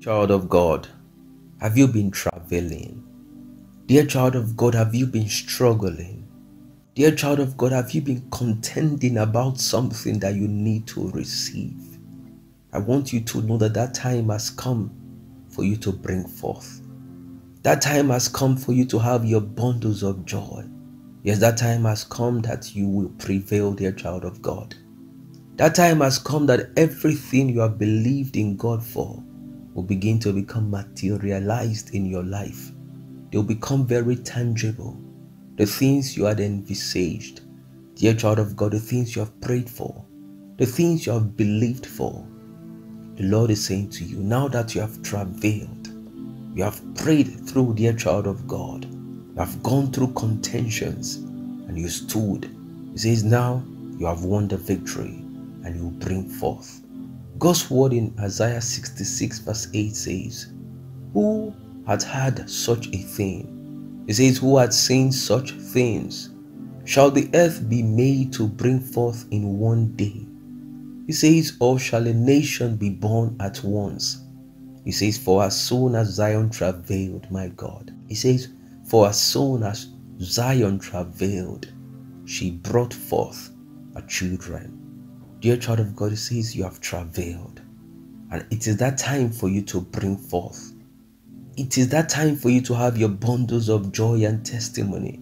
Child of God, have you been traveling? Dear child of God, have you been struggling? Dear child of God, have you been contending about something that you need to receive? I want you to know that that time has come for you to bring forth. That time has come for you to have your bundles of joy. Yes, that time has come that you will prevail, dear child of God. That time has come that everything you have believed in God for will begin to become materialized in your life. They'll become very tangible. The things you had envisaged, dear child of God, the things you have prayed for, the things you have believed for. The Lord is saying to you, now that you have travailed, you have prayed through, dear child of God, you have gone through contentions and you stood. He says, now you have won the victory and you bring forth God's word in Isaiah 66, verse 8 says, Who had had such a thing? It says, Who had seen such things? Shall the earth be made to bring forth in one day? He says, Or shall a nation be born at once? He says, For as soon as Zion travailed, my God. He says, For as soon as Zion travailed, she brought forth her children. Dear child of God, it says you have travailed. And it is that time for you to bring forth. It is that time for you to have your bundles of joy and testimony.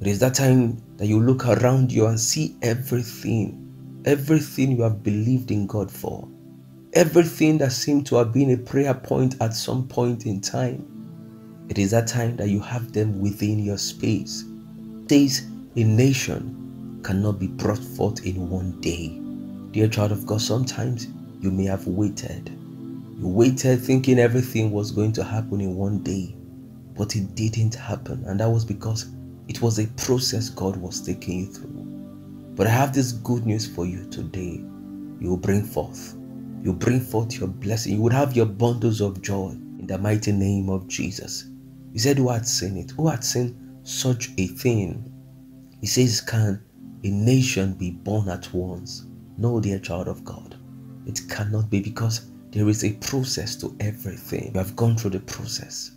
It is that time that you look around you and see everything, everything you have believed in God for, everything that seemed to have been a prayer point at some point in time. It is that time that you have them within your space. Days a nation cannot be brought forth in one day. Dear child of God, sometimes you may have waited. You waited thinking everything was going to happen in one day, but it didn't happen. And that was because it was a process God was taking you through. But I have this good news for you today. You will bring forth. You bring forth your blessing. You would have your bundles of joy in the mighty name of Jesus. He said, Who had seen it? Who had seen such a thing? He says, Can a nation be born at once? No, dear child of God, it cannot be because there is a process to everything. You have gone through the process.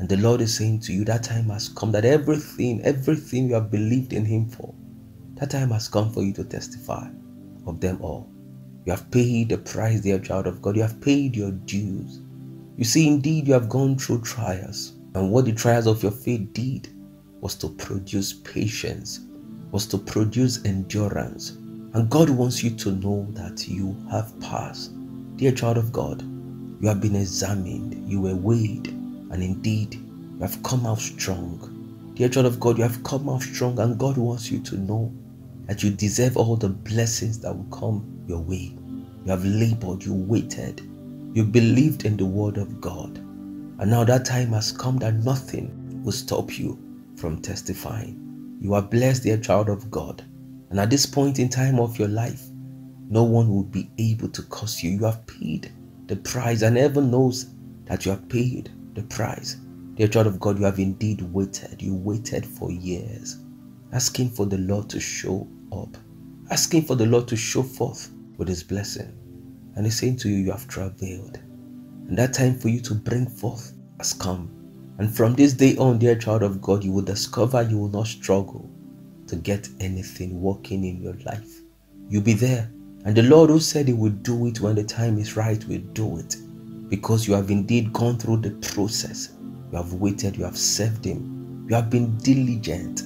And the Lord is saying to you, that time has come that everything, everything you have believed in Him for, that time has come for you to testify of them all. You have paid the price, dear child of God. You have paid your dues. You see, indeed, you have gone through trials. And what the trials of your faith did was to produce patience, was to produce endurance, and God wants you to know that you have passed. Dear child of God, you have been examined, you were weighed, and indeed you have come out strong. Dear child of God, you have come out strong, and God wants you to know that you deserve all the blessings that will come your way. You have labored, you waited, you believed in the word of God. And now that time has come that nothing will stop you from testifying. You are blessed, dear child of God. And at this point in time of your life, no one will be able to curse you. You have paid the price, and heaven knows that you have paid the price. Dear child of God, you have indeed waited. You waited for years, asking for the Lord to show up, asking for the Lord to show forth with His blessing. And He's saying to you, You have travailed. And that time for you to bring forth has come. And from this day on, dear child of God, you will discover you will not struggle to get anything working in your life. You'll be there. And the Lord who said He would do it when the time is right will do it. Because you have indeed gone through the process. You have waited, you have served Him, you have been diligent.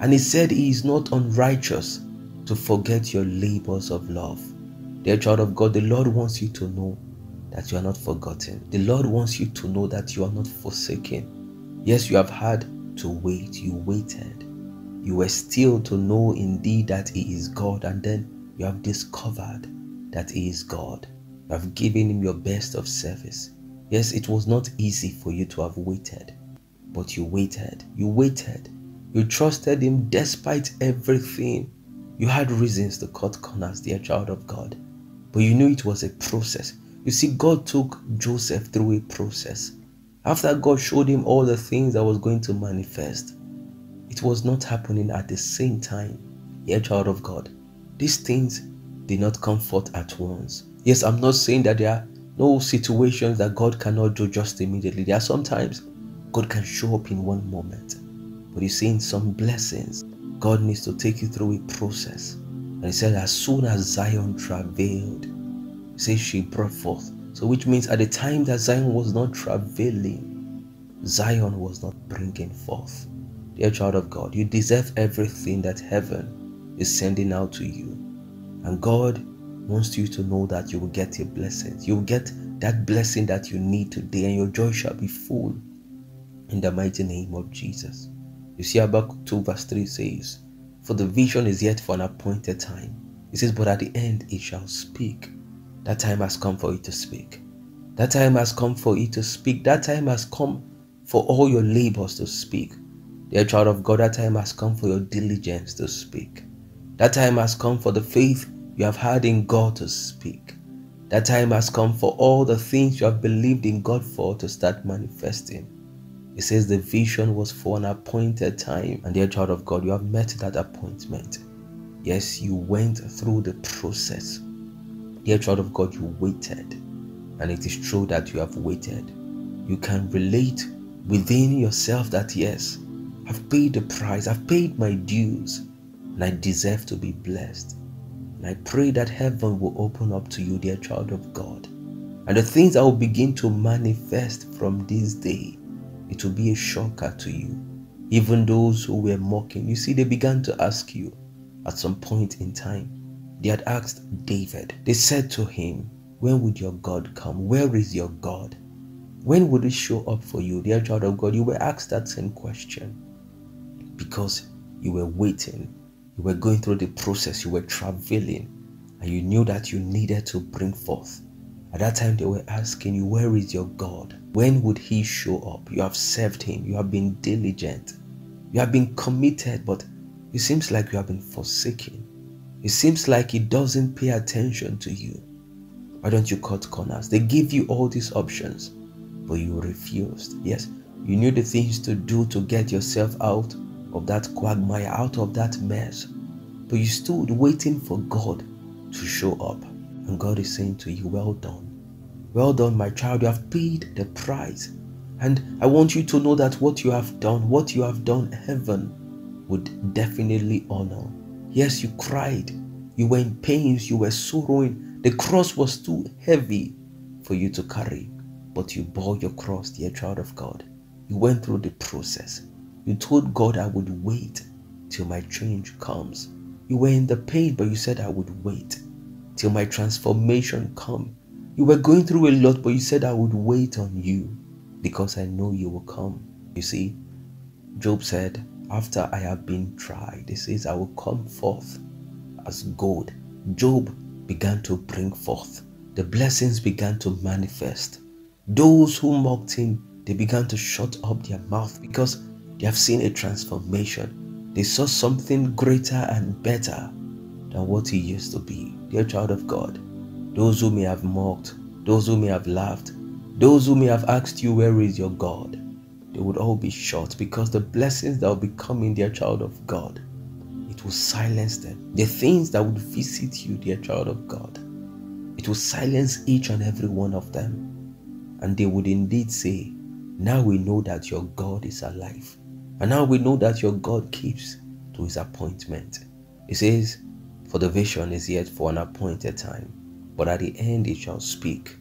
And He said He is not unrighteous to forget your labors of love. Dear child of God, the Lord wants you to know that you are not forgotten. The Lord wants you to know that you are not forsaken. Yes, you have had to wait, you waited you were still to know indeed that He is God, and then you have discovered that He is God. You have given Him your best of service. Yes, it was not easy for you to have waited, but you waited. You waited. You trusted Him despite everything. You had reasons to cut corners, dear child of God, but you knew it was a process. You see, God took Joseph through a process. After God showed him all the things that was going to manifest, it was not happening at the same time. Dear child of God, these things did not come forth at once. Yes, I'm not saying that there are no situations that God cannot do just immediately. There are sometimes God can show up in one moment. But you see, in some blessings, God needs to take you through a process. And he said, as soon as Zion travailed, he says she brought forth. So, which means at the time that Zion was not travailing, Zion was not bringing forth. Dear child of God, you deserve everything that heaven is sending out to you. And God wants you to know that you will get your blessings. You will get that blessing that you need today, and your joy shall be full in the mighty name of Jesus. You see, Habakkuk 2 verse 3 says, For the vision is yet for an appointed time. It says, But at the end it shall speak. That time has come for it to speak. That time has come for it to speak. That time has come for all your labors to speak. Dear child of God, that time has come for your diligence to speak. That time has come for the faith you have had in God to speak. That time has come for all the things you have believed in God for to start manifesting. It says the vision was for an appointed time, and dear child of God, you have met that appointment. Yes, you went through the process. Dear child of God, you waited, and it is true that you have waited. You can relate within yourself that yes, I've paid the price, I've paid my dues, and I deserve to be blessed. And I pray that heaven will open up to you, dear child of God. And the things that will begin to manifest from this day, it will be a shocker to you. Even those who were mocking, you see, they began to ask you at some point in time. They had asked David, they said to him, When would your God come? Where is your God? When would it show up for you, dear child of God? You were asked that same question because you were waiting you were going through the process, you were traveling, and you knew that you needed to bring forth. At that time, they were asking you, Where is your God? When would He show up? You have served Him, you have been diligent, you have been committed, but it seems like you have been forsaken. It seems like He doesn't pay attention to you. Why don't you cut corners? They give you all these options, but you refused. Yes, you knew the things to do to get yourself out of that quagmire, out of that mess. But you stood waiting for God to show up. And God is saying to you, Well done. Well done, my child. You have paid the price. And I want you to know that what you have done, what you have done, heaven would definitely honor. Yes, you cried. You were in pains. You were sorrowing. The cross was too heavy for you to carry. But you bore your cross, dear child of God. You went through the process. You told God I would wait till my change comes. You were in the pain, but you said I would wait till my transformation come. You were going through a lot, but you said I would wait on you because I know you will come. You see, Job said, After I have been tried, he says, I will come forth as gold. Job began to bring forth. The blessings began to manifest. Those who mocked him, they began to shut up their mouth because they have seen a transformation. They saw something greater and better than what he used to be. Dear child of God, those who may have mocked, those who may have laughed, those who may have asked you, Where is your God? They would all be short because the blessings that will be coming, dear child of God, it will silence them. The things that would visit you, dear child of God, it will silence each and every one of them. And they would indeed say, Now we know that your God is alive. And now we know that your God keeps to his appointment. He says, For the vision is yet for an appointed time, but at the end it shall speak.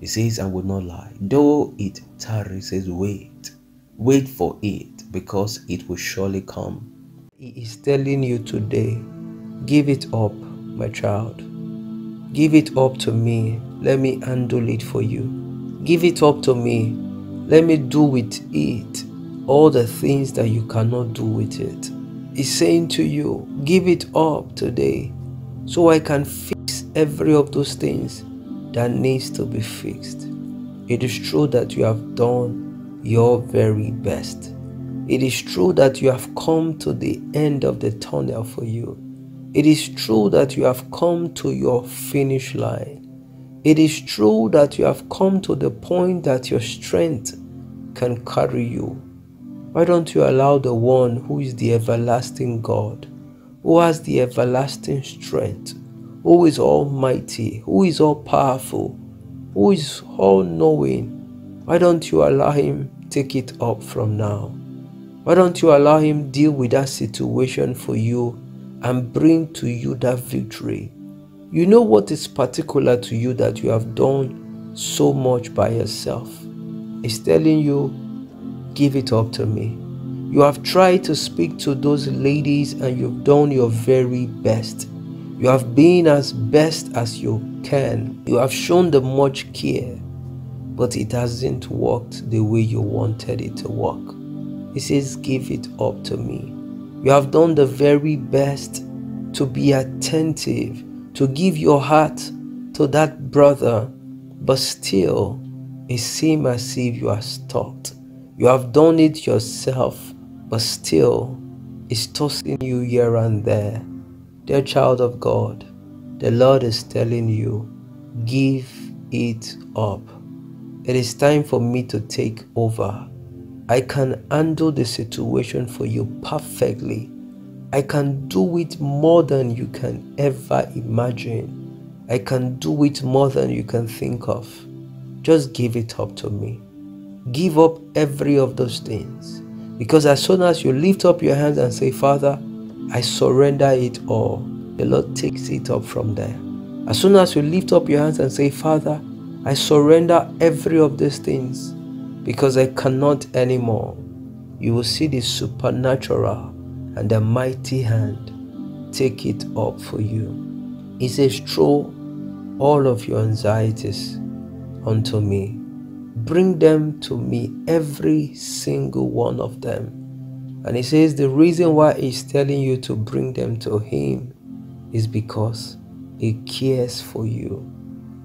He says, I will not lie. Though it tarries, says, Wait, wait for it, because it will surely come. He is telling you today, Give it up, my child. Give it up to me. Let me handle it for you. Give it up to me. Let me do with it all the things that you cannot do with it. He's saying to you, give it up today so I can fix every of those things that needs to be fixed. It is true that you have done your very best. It is true that you have come to the end of the tunnel for you. It is true that you have come to your finish line. It is true that you have come to the point that your strength can carry you. Why don't you allow the one who is the everlasting God, who has the everlasting strength, who is almighty, who is all powerful, who is all knowing. Why don't you allow Him take it up from now? Why don't you allow Him deal with that situation for you and bring to you that victory? You know what is particular to you that you have done so much by yourself. It's telling you, give it up to me. You have tried to speak to those ladies and you've done your very best. You have been as best as you can. You have shown them much care, but it hasn't worked the way you wanted it to work. He says, Give it up to me. You have done the very best to be attentive, to give your heart to that brother, but still it seems as if you are stopped. You have done it yourself, but still it's tossing you here and there. Dear child of God, the Lord is telling you, give it up. It is time for me to take over. I can handle the situation for you perfectly. I can do it more than you can ever imagine. I can do it more than you can think of. Just give it up to me. Give up every of those things. Because as soon as you lift up your hands and say, Father, I surrender it all. The Lord takes it up from there. As soon as you lift up your hands and say, Father, I surrender every of these things because I cannot anymore, you will see the supernatural and the mighty hand take it up for you. He says, Throw all of your anxieties unto me. Bring them to me, every single one of them and he says the reason why he's telling you to bring them to him is because he cares for you.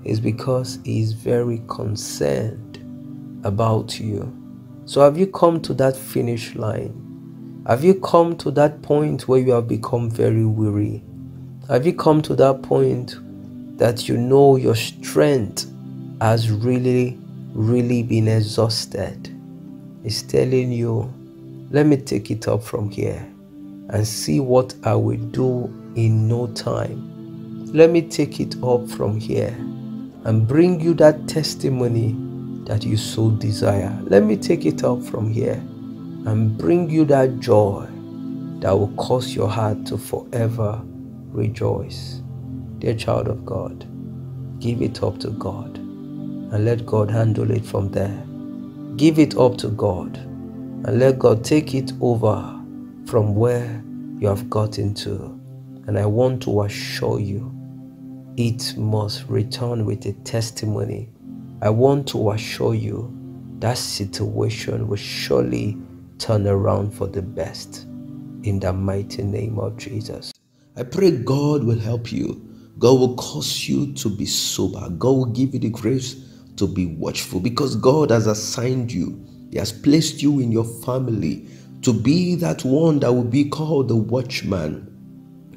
Is because he is very concerned about you. So have you come to that finish line? Have you come to that point where you have become very weary? Have you come to that point that you know your strength has really, really been exhausted? It's telling you let me take it up from here and see what I will do in no time. Let me take it up from here and bring you that testimony that you so desire. Let me take it up from here and bring you that joy that will cause your heart to forever rejoice. Dear child of God, give it up to God and let God handle it from there. Give it up to God and let God take it over from where you have gotten to. And I want to assure you, it must return with a testimony. I want to assure you that situation will surely turn around for the best. In the mighty name of Jesus. I pray God will help you. God will cause you to be sober. God will give you the grace to be watchful because God has assigned you he has placed you in your family to be that one that will be called the watchman.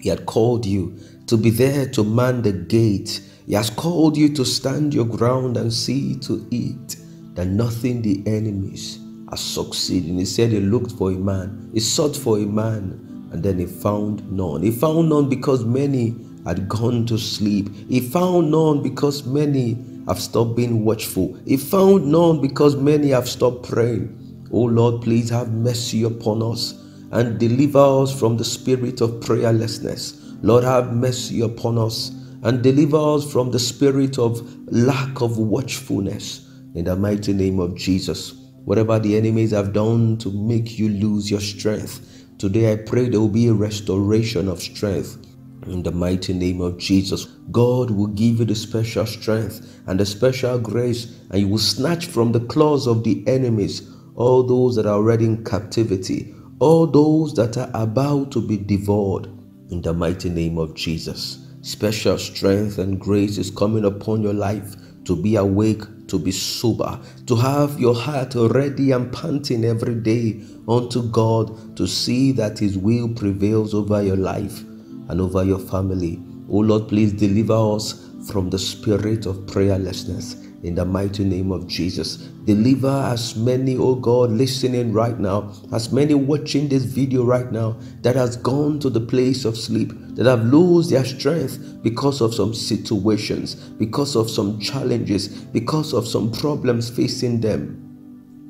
He had called you to be there to man the gate. He has called you to stand your ground and see to it that nothing the enemies are succeeding. He said he looked for a man, he sought for a man, and then he found none. He found none because many had gone to sleep. He found none because many have stopped being watchful. He found none because many have stopped praying. Oh Lord, please have mercy upon us and deliver us from the spirit of prayerlessness. Lord, have mercy upon us and deliver us from the spirit of lack of watchfulness. In the mighty name of Jesus. Whatever the enemies have done to make you lose your strength, today I pray there will be a restoration of strength in the mighty name of Jesus, God will give you the special strength and the special grace, and you will snatch from the claws of the enemies all those that are already in captivity, all those that are about to be devoured. In the mighty name of Jesus, special strength and grace is coming upon your life to be awake, to be sober, to have your heart ready and panting every day unto God to see that His will prevails over your life and over your family. Oh Lord, please deliver us from the spirit of prayerlessness. in the mighty name of Jesus. Deliver as many, oh God, listening right now, as many watching this video right now that has gone to the place of sleep, that have lost their strength because of some situations, because of some challenges, because of some problems facing them.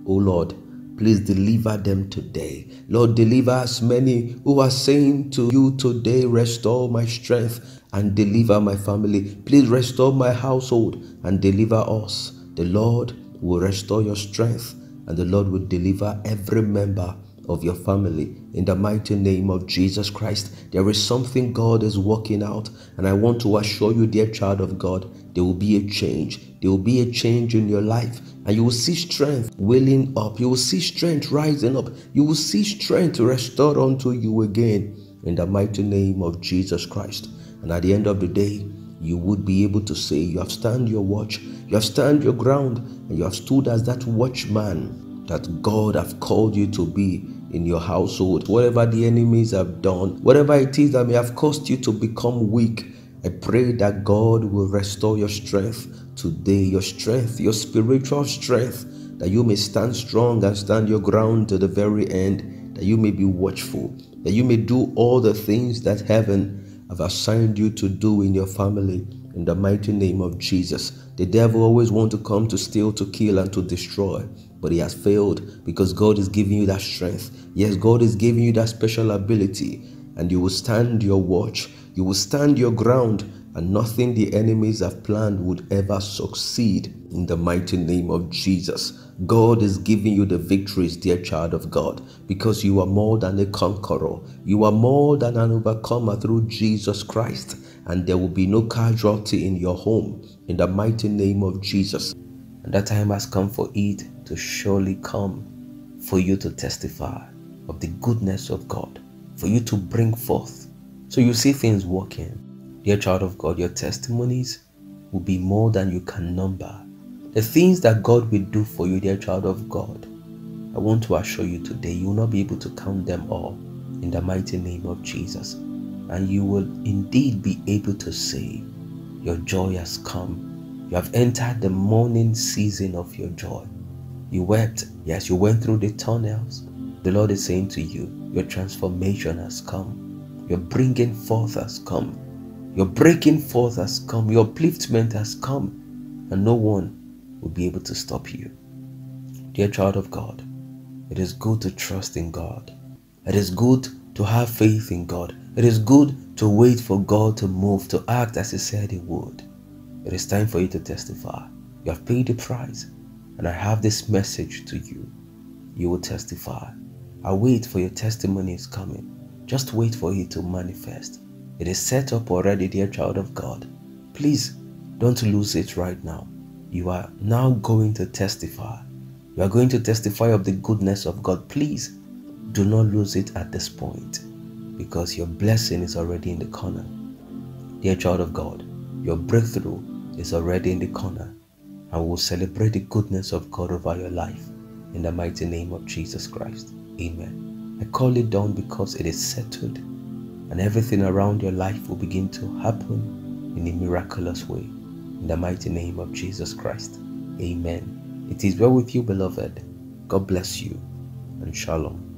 Oh Lord, Please deliver them today. Lord, deliver as many who are saying to you today, restore my strength and deliver my family. Please restore my household and deliver us. The Lord will restore your strength and the Lord will deliver every member of your family in the mighty name of Jesus Christ. There is something God is working out, and I want to assure you, dear child of God, there will be a change. There will be a change in your life, and you will see strength welling up. You will see strength rising up. You will see strength restored unto you again in the mighty name of Jesus Christ. And at the end of the day, you would be able to say, You have stand your watch, you have stand your ground, and you have stood as that watchman that God have called you to be in your household. Whatever the enemies have done, whatever it is that may have caused you to become weak, I pray that God will restore your strength today, your strength, your spiritual strength, that you may stand strong and stand your ground to the very end, that you may be watchful, that you may do all the things that heaven have assigned you to do in your family. In the mighty name of Jesus. The devil always wants to come to steal, to kill, and to destroy, but he has failed because God is giving you that strength. Yes, God is giving you that special ability, and you will stand your watch you will stand your ground, and nothing the enemies have planned would ever succeed in the mighty name of Jesus. God is giving you the victories, dear child of God, because you are more than a conqueror. You are more than an overcomer through Jesus Christ, and there will be no casualty in your home in the mighty name of Jesus. And that time has come for it to surely come for you to testify of the goodness of God, for you to bring forth so you see things working. Dear child of God, your testimonies will be more than you can number. The things that God will do for you, dear child of God, I want to assure you today, you will not be able to count them all in the mighty name of Jesus. And you will indeed be able to say, Your joy has come. You have entered the morning season of your joy. You wept, yes, you went through the tunnels. The Lord is saying to you, Your transformation has come. Your bringing forth has come. Your breaking forth has come. Your upliftment has come. And no one will be able to stop you. Dear child of God, it is good to trust in God. It is good to have faith in God. It is good to wait for God to move, to act as He said He would. It is time for you to testify. You have paid the price, and I have this message to you. You will testify. I wait for your testimony is coming. Just wait for it to manifest. It is set up already, dear child of God. Please don't lose it right now. You are now going to testify. You are going to testify of the goodness of God. Please do not lose it at this point because your blessing is already in the corner. Dear child of God, your breakthrough is already in the corner and will celebrate the goodness of God over your life in the mighty name of Jesus Christ. Amen. I call it down because it is settled and everything around your life will begin to happen in a miraculous way. In the mighty name of Jesus Christ. Amen. It is well with you, beloved. God bless you and shalom.